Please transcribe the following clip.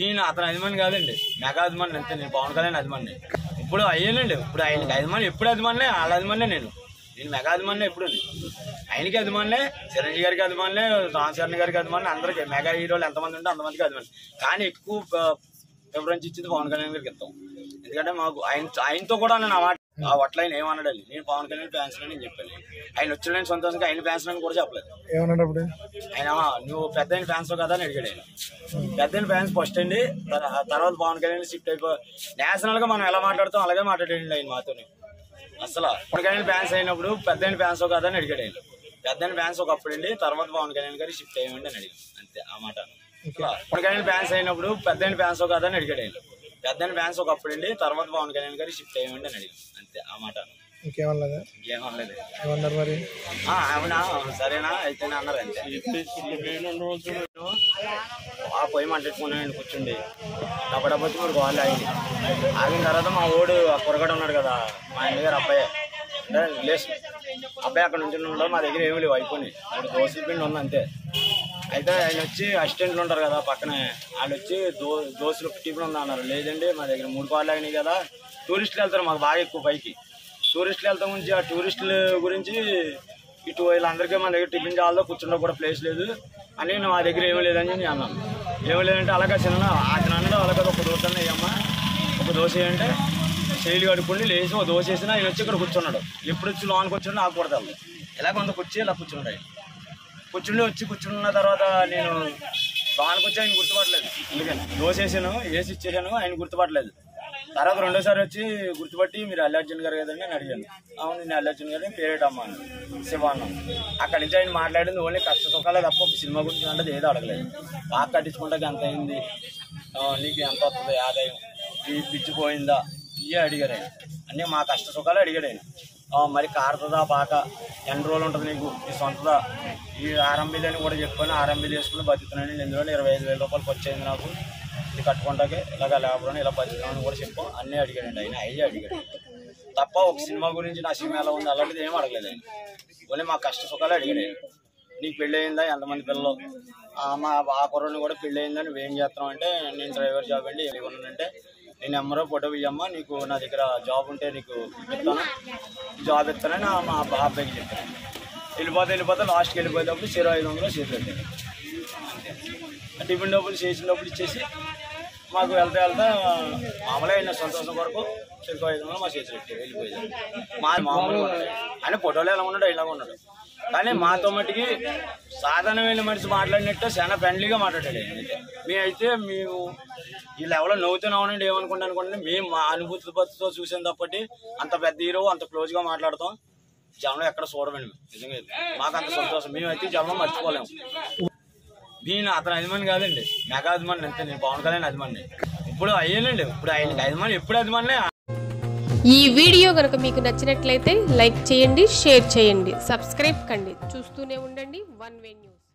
నేను అతను అభిమాని కాదండి. మెగా అభిమాని అంతే నేను పవన్ కళ్యాణ్ అభిమాని ఇప్పుడు అయ్యానండి. ఇప్పుడు ఆయనకి అభిమాని ఎప్పుడు అభిమానే వాళ్ళ అభిమానే నేను. నేను మెగా అభిమానే ఎప్పుడు. ఆయనకి అభిమానులే చిరంజీవి గారికి అభిమానులే రామ్ చరణ్ గారికి అభిమానులే అందరికి మెగా హీరోలు ఎంతమంది ఉంటే అంతమందికి అభిమానులు కానీ ఎక్కువ ప్రిఫరెన్స్ ఇచ్చింది పవన్ కళ్యాణ్ గారికి ఇస్తాం. ఎందుకంటే మాకు ఆయన ఆయనతో కూడా నేను ఆ మాట ఆ వట్ల ఆయన ఏమన్నాడండి నేను పవన్ కళ్యాణ్ ఫ్యాన్స్ అని చెప్పాను. ఆయన వచ్చిన నేను సంతోషంగా ఆయన ఫ్యాన్స్ అని కూడా చెప్పలేదు. ఏమన్నాడు అప్పుడు ఆయన "ఆ, నువ్వు పెద్ద ఆయన ఫ్యాన్స్ కదా అని అడిగాడు ఆయన. పెద్ద ఆయన ఫ్యాన్స్ ఫస్ట్ అండి. తర్- తర్వాత పవన్ కళ్యాణ్ షిఫ్ట్ అయిపో నేషనల్గా మనం ఎలా మాట్లాడుతాం అలాగే మాట్లాడండి ఆయన మాతోని. అసలు పవన్ కళ్యాణ్ ఫ్యాన్స్ అయినప్పుడు పెద్ద ఆయన ఫ్యాన్స్ కదా అని అడిగాడు ఆయన. పెద్ద ఆయన ఫ్యాన్స్ ఒకప్పుడు అండి తర్వాత పవన్ కళ్యాణ్ గారి షిఫ్ట్ అయ్యండి అని అడిగాం అంతే ఆ మాట. పవన్ కళ్యాణ్ ఫ్యాన్స్ అయినప్పుడు పెద్ద ఆయన ఫ్యాన్స్ కదా అని అడిగాడు ఆయన. పెద్ద ఆయన ఫ్యాన్స్ ఒకప్పుడు అండి తర్వాత పవన్ కళ్యాణ్ గారి షిఫ్ట్ అయ్యండి అని అడిగాం. అంతే ఆ మాట. ఇంకేమన్నదా ఇంకేం అనలేదు ఏమన్నారు మరి? అవునా? సరేనా? అయితే అన్నారు అంతే. ఆ పొయ్యి మంటెట్టుకున్నాను కూర్చుండి. డబ్బడబ్బొచ్చి మరి కావాలి ఆగి ఆగిన తర్వాత మా ఓడు ఆ కురగడ ఉన్నాడు కదా మా ఆయన గారు అబ్బాయి. అంటే రిలేషన్ అబ్బాయి అక్కడ నుంచి ఉండడం మా దగ్గర ఏమి లేవు అయిపోయినాయి. దోశ పిండి ఉంది అంతే. అయితే ఆయన వచ్చి అసిస్టెంట్లు ఉంటారు కదా పక్కనే. వాళ్ళు వచ్చి దో దోశలు టిఫిన్ ఉంది అన్నారు. లేదండి మా దగ్గర మూడు కార్లు అయినాయి కదా. టూరిస్టులు వెళ్తారు మాకు బాగా ఎక్కువ పైకి. టూరిస్టులు వెళ్తాం గురించి ఆ టూరిస్టుల గురించి ఇటు వీళ్ళందరికీ మన దగ్గర టిఫిన్ కావాలో కూర్చుండో కూడా ప్లేస్ లేదు. అని మా దగ్గర ఏమీ లేదని నేను అన్నాను. ఏమీ లేదంటే అలాగే చిన్న ఆ చిన్న అలాగే ఒక దోశ అయ్యమ్మా ఒక దోశ వేయంటే శైలి కడుక్కుండి లేచి ఒక దోశ వేసినా ఆయన వచ్చి ఇక్కడ కూర్చున్నాడు. ఎప్పుడు వచ్చి లోనికి వచ్చి నాకు కూడా ఇలా కొంత కూర్చి ఇలా కూర్చున్నాడు ఆయన. కూర్చుండి వచ్చి కూర్చున్న తర్వాత నేను లోనికి వచ్చి ఆయన గుర్తుపట్టలేదు. అందుకని దోశ వేసాను వేసి ఇచ్చేసాను ఆయన గుర్తుపట్టలేదు. తర్వాత రెండోసారి వచ్చి గుర్తుపట్టి మీరు అల్లర్జున్ గారు కదండి నేను అడిగాను. అవును నేను అల్లు గారిని గారు పేరేటమ్మా అన్నాను అక్కడి నుంచి ఆయన మాట్లాడింది ఓన్లీ కష్ట సుఖాలే తప్ప సినిమా గురించి అంటే ఏదో అడగలేదు. బాగా కట్టించుకుంటే ఎంత అయింది. నీకు ఎంత వస్తుంది ఆదాయం పిచ్చిపోయిందా ఇవే అడిగారు ఆయన. అన్నీ మా కష్ట సుఖాలు అడిగాడు ఆయన. మరి కారుతుందా బాగా ఎన్ని రోజులు ఉంటుంది నీకు? ఈ సొంతదా? ఈ ఆర్ఎంబీలు అని కూడా చెప్పుకొని ఆర్ఎంబీలు వేసుకుని బతుకుతున్నాను. ఇందులో ఇరవై ఐదు వేల రూపాయలు వచ్చింది నాకు. ఇది కట్టుకుంటాకే ఇలాగ లేబర్ ఇలా బతుకుతున్నాను కూడా చెప్పు. అన్నీ అడిగాడండి ఆయన అయ్యే అడిగాడు. తప్ప ఒక సినిమా గురించి నా సినిమా ఎలా ఉంది అలాంటిది ఏం అడగలేదు ఆయన. ఓన్లీ మా కష్ట సుఖాలు అడిగాడు నీకు పెళ్ళి అయిందా ఎంతమంది పిల్లలు? మా ఆ కుర్రని కూడా పెళ్ళి అయిందా నువ్వేం చేస్తున్నావు అంటే నేను డ్రైవర్ జాబ్ అండి ఎలా ఉన్నానంటే నేను ఎమ్మరో ఫోటో ఇయ్యమ్మా నీకు నా దగ్గర జాబ్ ఉంటే నీకు ఇస్తాను జాబ్ ఇస్తానని మా అబ్బాయికి చెప్పాను వెళ్ళిపోతే వెళ్ళిపోతే లాస్ట్కి వెళ్ళిపోయేటప్పుడు చిరవై ఐదు వందలు చేతులు అంతే. టిఫిన్ డబ్బులు చేసిన డబ్బులు ఇచ్చేసి మాకు వెళ్తా వెళ్తా మామూలుగా అయిన సంతోషం కొరకు చిరుకు ఐదు వందలు మా చేతులు పెట్టారు మా మామూలుగా అని ఆయన ఎలా ఉన్నాడు ఇలాగ ఉన్నాడు. కానీ మాతో మట్టికి సాధారణమైన మనిషి మాట్లాడినట్టు చాలా ఫ్రెండ్లీగా మాట్లాడాడు ఆయన అయితే. మేమైతే మేము ఈ లెవెల్లో నవ్వుతున్నామనండి ఏమనుకుంటా అనుకుంటే మేము మా అనుభూతి పత్తితో చూసాం తప్పటి అంత పెద్ద హీరో అంత క్లోజ్గా మాట్లాడతాం. జనం ఎక్కడ చూడమండి మేము. నిజంగా మాకు అంత సంతోషం. మేమైతే జనం మర్చిపోలేము దీని అతను అభిమాని కాదండి. మెగా అభిమాని అంతే నేను పవన్ కళ్యాణ్ అభిమాని ఇప్పుడు అయ్యానండి. ఇప్పుడు ఆయనకి అభిమాని ఎప్పుడు అభిమానే ఈ వీడియో కనుక మీకు నచ్చినట్లయితే లైక్ చేయండి షేర్ చేయండి. సబ్స్క్రైబ్ కండి. చూస్తూనే ఉండండి. One Way News.